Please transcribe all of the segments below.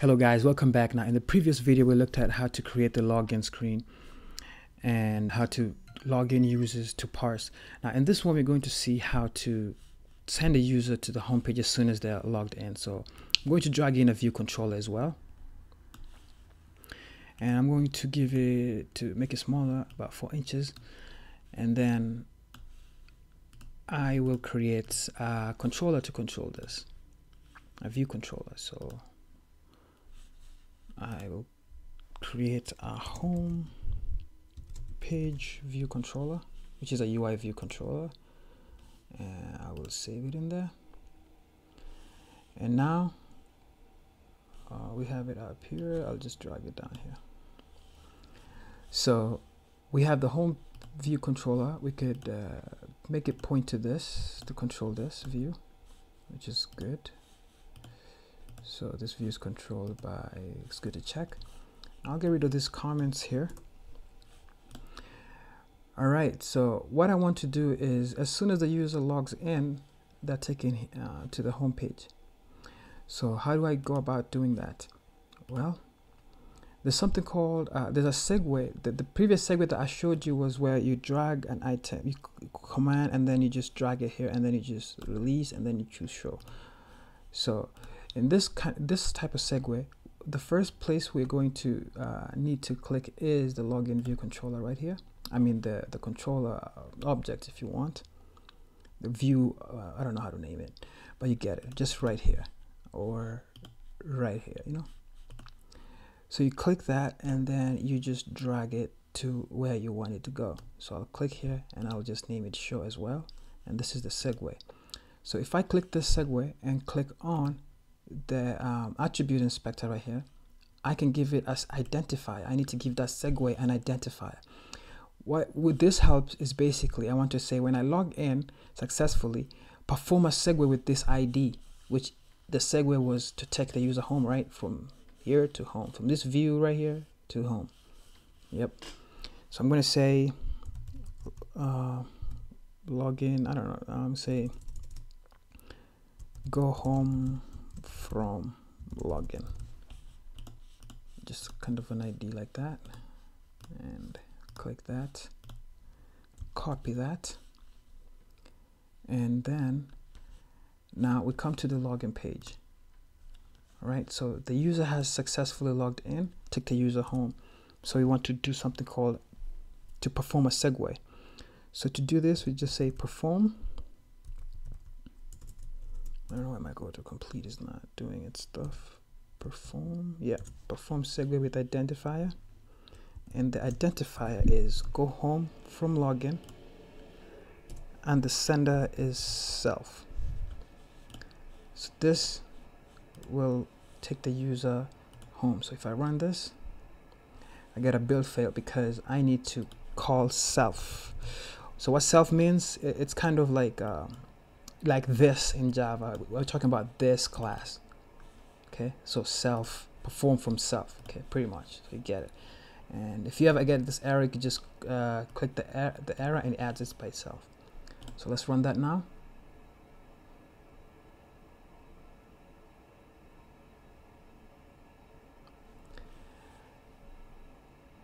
Hello guys, welcome back. Now in the previous video we looked at how to create the login screen and how to log in users to parse. Now in this one we're going to see how to send a user to the home page as soon as they're logged in. So I'm going to drag in a view controller as well. And I'm going to give it to make it smaller about four inches and then I will create a controller to control this a view controller so I will create a home page view controller, which is a UI view controller. And I will save it in there. And now uh, we have it up here. I'll just drag it down here. So we have the home view controller. We could uh, make it point to this to control this view, which is good so this view is controlled by it's good to check I'll get rid of these comments here. All right so what I want to do is as soon as the user logs in they're taken uh, to the home page. So how do I go about doing that? Well there's something called uh, there's a segue the, the previous segue that I showed you was where you drag an item you command and then you just drag it here and then you just release and then you choose show. So in this kind this type of segue the first place we're going to uh, need to click is the login view controller right here. I mean the the controller uh, object if you want. The view uh, I don't know how to name it but you get it. Just right here or right here you know? So you click that and then you just drag it to where you want it to go. So I'll click here and I'll just name it show as well. And this is the segue. So if I click this segue and click on the um, attribute inspector right here, I can give it as identifier. I need to give that segue an identifier. What would this help is basically I want to say when I log in successfully, perform a segue with this ID, which the segue was to take the user home, right? From here to home, from this view right here to home. Yep. So I'm going to say uh, login, I don't know, I'm say go home from login. Just kind of an ID like that and click that copy that and then now we come to the login page. All right so the user has successfully logged in take the user home. So we want to do something called to perform a segue. So to do this we just say perform I don't know why my go to complete is not doing its stuff. Perform, yeah, perform segue with identifier. And the identifier is go home from login. And the sender is self. So this will take the user home. So if I run this, I get a build fail because I need to call self. So what self means, it's kind of like um, like this in Java. We're talking about this class. Okay, so self, perform from self. Okay, pretty much. So you get it. And if you ever get this error, you can just uh, click the, er the error and it adds it by itself. So let's run that now.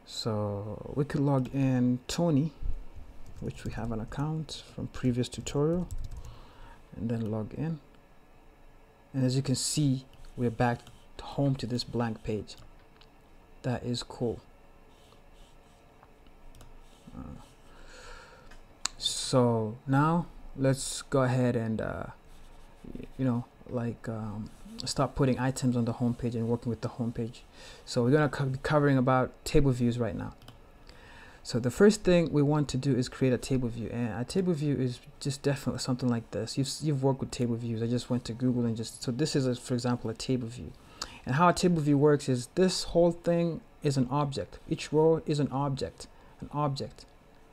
So we could log in Tony, which we have an account from previous tutorial and then log in. And as you can see we're back home to this blank page. That is cool. Uh, so now let's go ahead and uh, you know like um, start putting items on the home page and working with the home page so we're gonna be covering about table views right now so the first thing we want to do is create a table view and a table view is just definitely something like this. You've, you've worked with table views. I just went to Google and just, so this is, a, for example, a table view. And how a table view works is this whole thing is an object. Each row is an object, an object.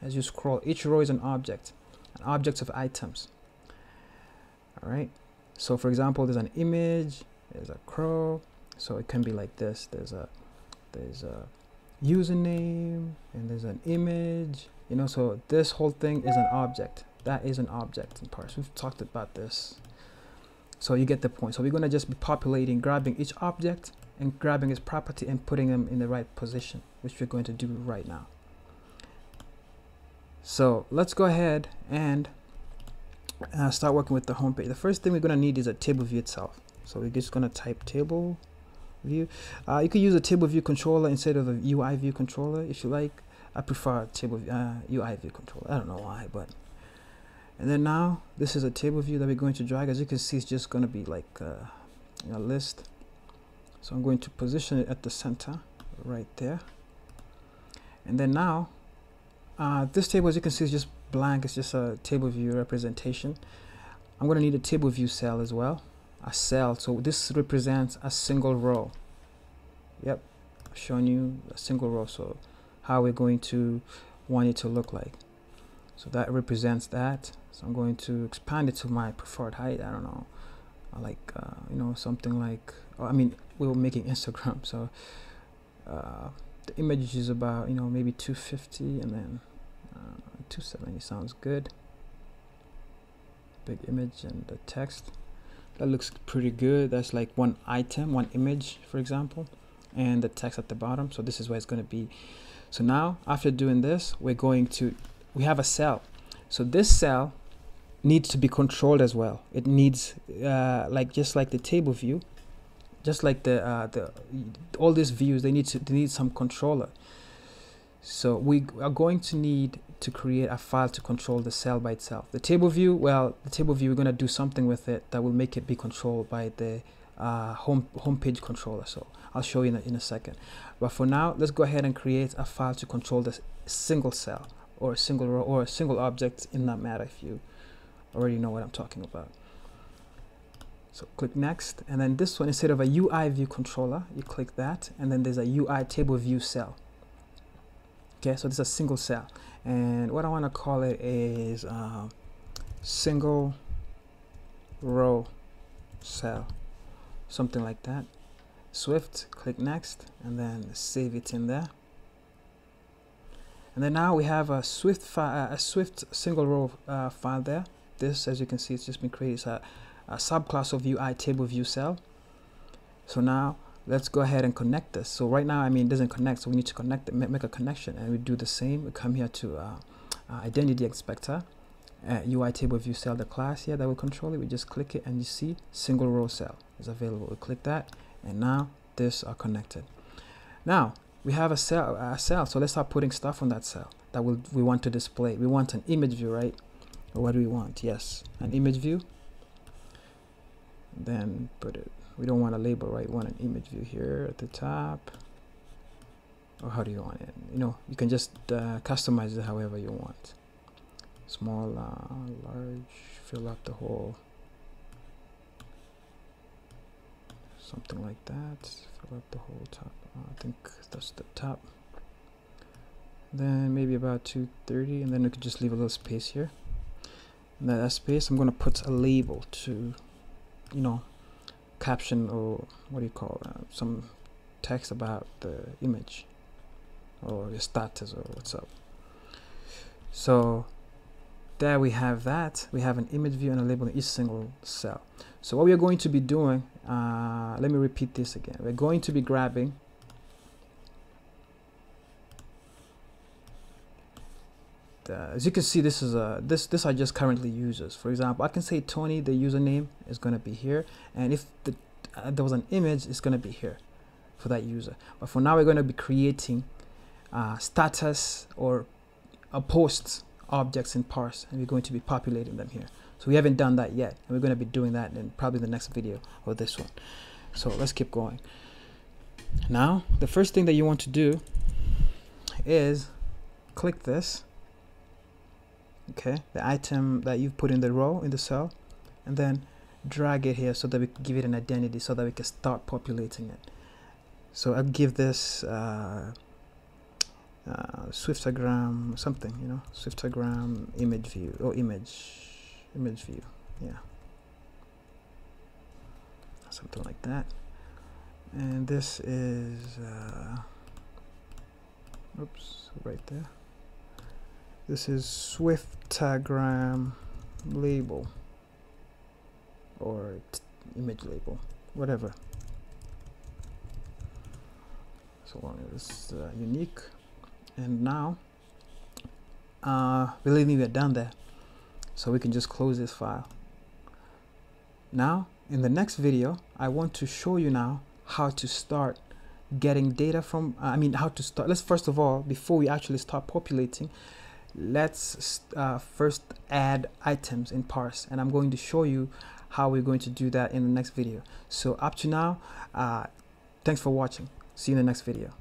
As you scroll, each row is an object, an object of items. All right. So for example, there's an image, there's a crow. So it can be like this. There's a, there's a, username and there's an image you know so this whole thing is an object that is an object in parse we've talked about this so you get the point so we're going to just be populating grabbing each object and grabbing its property and putting them in the right position, which we're going to do right now. So let's go ahead and uh, start working with the home page. The first thing we're going to need is a table view itself. So we're just going to type table view. Uh, you could use a table view controller instead of a UI view controller if you like. I prefer table uh, UI view controller. I don't know why, but and then now this is a table view that we're going to drag. As you can see, it's just going to be like uh, a list. So I'm going to position it at the center right there. And then now uh, this table, as you can see, is just blank. It's just a table view representation. I'm going to need a table view cell as well. A cell. So this represents a single row. Yep. Showing you a single row. So how we're going to want it to look like. So that represents that. So I'm going to expand it to my preferred height. I don't know, like uh, you know something like. Oh, I mean, we were making Instagram, so uh, the image is about you know maybe 250, and then uh, 270 sounds good. Big image and the text. That looks pretty good. That's like one item, one image, for example, and the text at the bottom. So this is where it's going to be so now after doing this, we're going to, we have a cell. So this cell needs to be controlled as well. It needs, uh, like just like the table view, just like the, uh, the all these views, they need to they need some controller. So we are going to need to create a file to control the cell by itself. The table view, well, the table view, we're going to do something with it that will make it be controlled by the uh, home homepage controller. So I'll show you in a, in a second. But for now, let's go ahead and create a file to control this single cell or a single row or a single object in that matter if you already know what I'm talking about. So click next and then this one instead of a UI view controller you click that and then there's a UI table view cell. Okay so this is a single cell and what I want to call it is uh, single row cell something like that Swift, click next, and then save it in there. And then now we have a Swift file, uh, a Swift single row uh, file there. This, as you can see, it's just been created as a, a subclass of UI table view cell. So now let's go ahead and connect this. So right now, I mean, it doesn't connect, so we need to connect it, make a connection, and we do the same. We come here to uh, uh identity inspector, UI uh, table view cell, the class here that will control it. We just click it, and you see single row cell is available. We click that, and now this are connected now we have a cell a cell so let's start putting stuff on that cell that will we want to display we want an image view right what do we want yes an image view then put it we don't want a label right? We want an image view here at the top. Or how do you want it? You know you can just uh, customize it however you want. Small uh, large fill up the whole something like that. Fill up the whole top. Uh, I think that's the top. Then maybe about 230 and then we could just leave a little space here. And that space I'm gonna put a label to you know caption or what do you call that some text about the image or the status or what's up. So there we have that. We have an image view and a label in each single cell. So what we are going to be doing uh, let me repeat this again. We're going to be grabbing the, as you can see this is a this this are just currently users for example I can say Tony the username is going to be here. And if the, uh, there was an image it's going to be here for that user. But for now we're going to be creating uh, status or a post objects in parse and we're going to be populating them here. So we haven't done that yet and we're going to be doing that in probably the next video or this one. So let's keep going. Now the first thing that you want to do is click this okay the item that you've put in the row in the cell and then drag it here so that we give it an identity so that we can start populating it so I'll give this uh, uh, Swiftagram something, you know, Swiftagram image view or image image view, yeah, something like that. And this is, uh, oops, right there. This is Swiftagram label. Or image label, whatever. so long as it's uh, unique. And now uh, believe me we're done there. So we can just close this file. Now in the next video I want to show you now how to start getting data from I mean how to start let's first of all before we actually start populating let's uh, first add items in parse and I'm going to show you how we're going to do that in the next video. So up to now uh, thanks for watching. See you in the next video